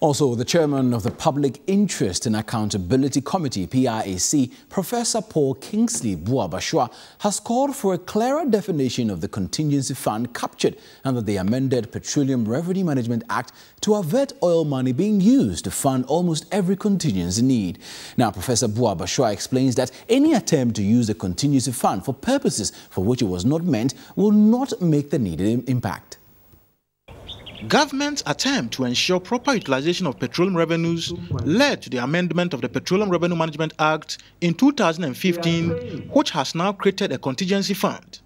Also, the chairman of the Public Interest and Accountability Committee, PIAC, Professor Paul Kingsley Buah-Bawuah, has called for a clearer definition of the contingency fund captured under the amended Petroleum Revenue Management Act to avert oil money being used to fund almost every contingency need. Now, Professor Buah-Bawuah explains that any attempt to use the contingency fund for purposes for which it was not meant will not make the needed impact. Government's attempt to ensure proper utilization of petroleum revenues led to the amendment of the Petroleum Revenue Management Act in 2015, which has now created a contingency fund.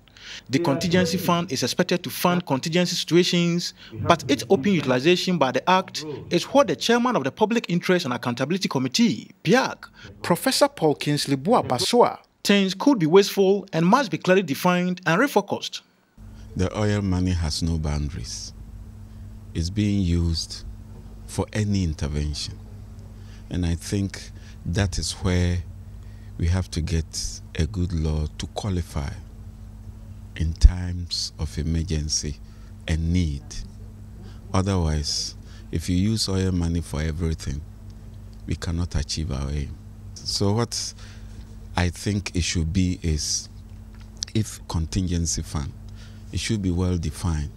The contingency fund is expected to fund contingency situations, but its open utilization by the Act is what the chairman of the Public Interest and Accountability Committee, PIAC, Professor Paul Kingsley Buah-Bawuah, thinks could be wasteful and must be clearly defined and refocused. The oil money has no boundaries is being used for any intervention. And I think that is where we have to get a good law to qualify in times of emergency and need. Otherwise, if you use oil money for everything, we cannot achieve our aim. So what I think it should be is if contingency fund, it should be well defined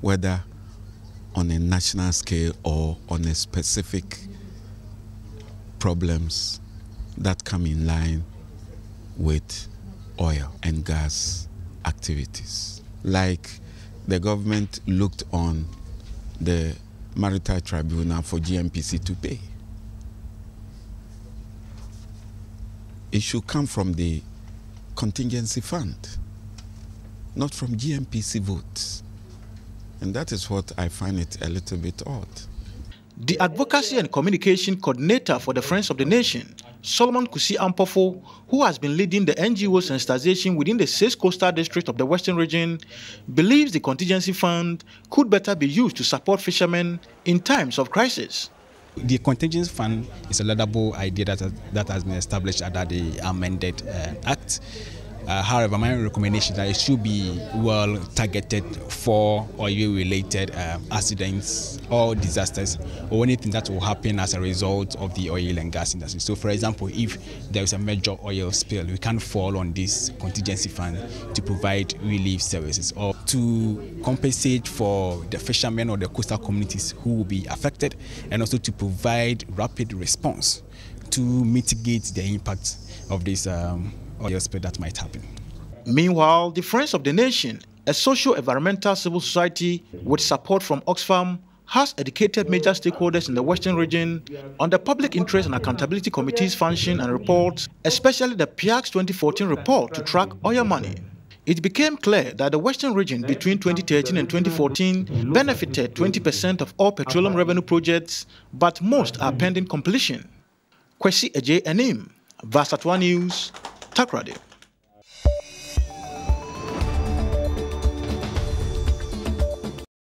whether on a national scale or on a specific problems that come in line with oil and gas activities. Like the government looked on the Maritime Tribunal for GNPC to pay. It should come from the contingency fund, not from GNPC votes. And that is what I find it a little bit odd. The Advocacy and Communication Coordinator for the Friends of the Nation, Solomon Kusi Ampofo, who has been leading the NGO sensitization within the six coastal district of the Western region, believes the contingency fund could better be used to support fishermen in times of crisis. The contingency fund is a laudable idea that, that has been established under the amended uh, Act. Uh, however, my recommendation is that it should be well targeted for oil-related uh, accidents or disasters or anything that will happen as a result of the oil and gas industry. So, for example, if there is a major oil spill, we can fall on this contingency fund to provide relief services or to compensate for the fishermen or the coastal communities who will be affected and also to provide rapid response to mitigate the impact of this um, or the aspect that might happen. Meanwhile, the Friends of the Nation, a social-environmental civil society with support from Oxfam, has educated major stakeholders in the Western region on the Public Interest and Accountability Committee's function and reports, especially the PIAC's 2014 report to track oil money. It became clear that the Western region between 2013 and 2014 benefited 20% of all petroleum revenue projects, but most are pending completion. Kwesi Agyei Annim, News, Takoradi.